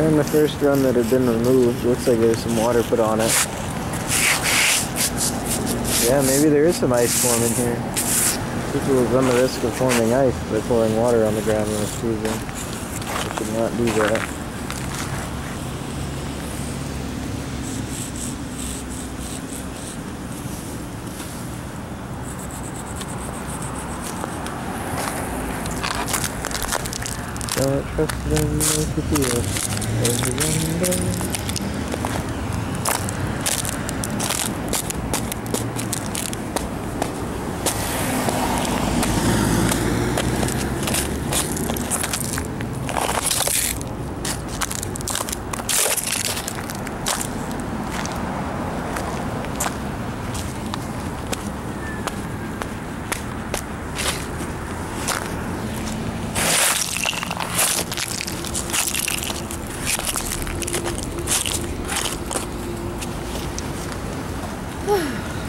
And the first run that had been removed, looks like there's some water put on it. Yeah, maybe there is some ice forming here. People run the risk of forming ice by pouring water on the ground when it's freezing. Should not do that. Trust them you feel. Everyone Whew.